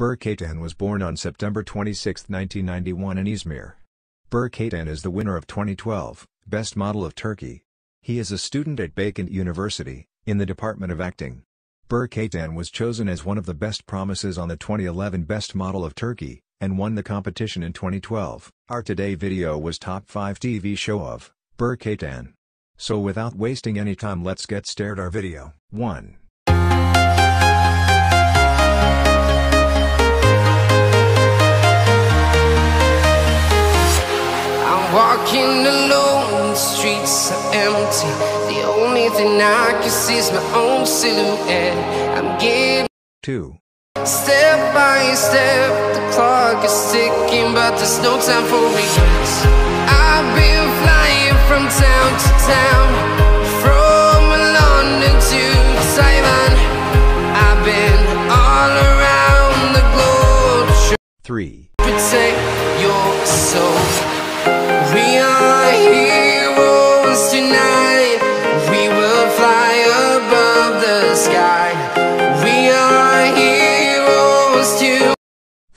Berk Atan was born on September 26, 1991 in Izmir. Berk Atan is the winner of 2012 Best Model of Turkey. He is a student at Beykent University, in the Department of Acting. Berk Atan was chosen as one of the best promises on the 2011 Best Model of Turkey, and won the competition in 2012. Our Today video was Top 5 TV show of Berk Atan. So without wasting any time let's get started our video. 1. Walking alone, the streets are empty. The only thing I can see is my own silhouette. I'm getting 2. step by step. The clock is ticking, but there's no time for regrets. I've been flying from town to town, from London to Taiwan. I've been all around the globe. 3. protect your soul.